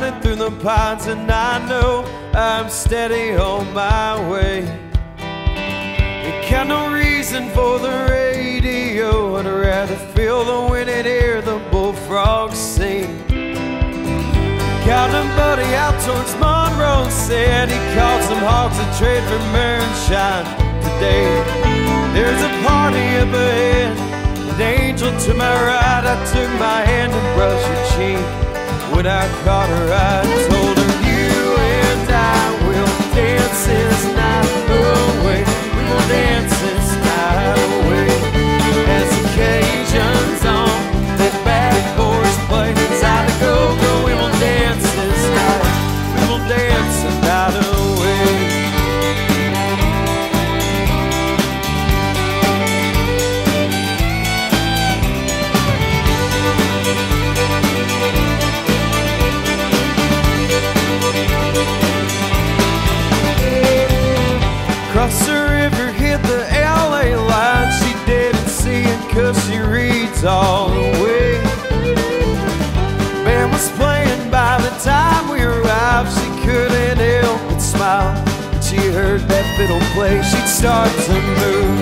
light through the pines, and I know I'm steady on my way. Ain't got no reason for the radio, I'd rather feel the wind and hear the bullfrogs sing. Got buddy out towards Monroe, said he caught some hogs to trade for moonshine today. There's a party up ahead, an angel to my right. I took my hand I caught her. I told was playing by the time we arrived. She couldn't help but smile. When she heard that fiddle play, she'd start to move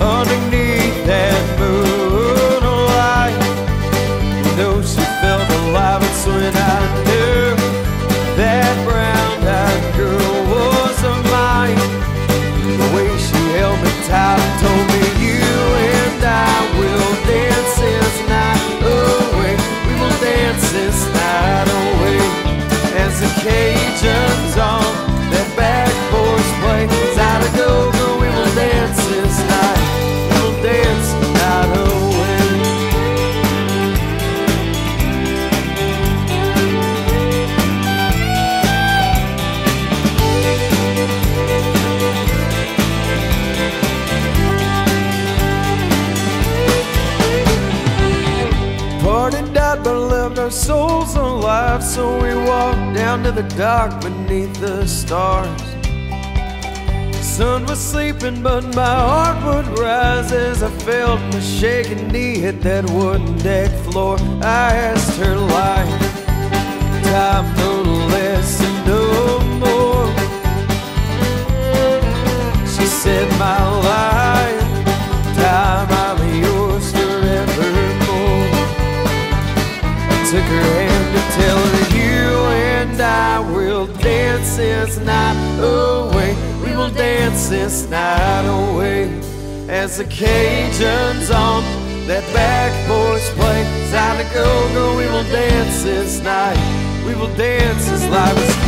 underneath that moonlight. You know she felt alive, it's when I our souls alive So we walked down to the dock beneath the stars. Sun was sleeping but my heart would rise As I felt my shaking knee hit that wooden deck floor. I asked her life Time took her hand to tell her you and I will dance this night away. We will dance this night away as the Cajuns on that back porch play. Time to go, go. We will dance this night. We will dance as life is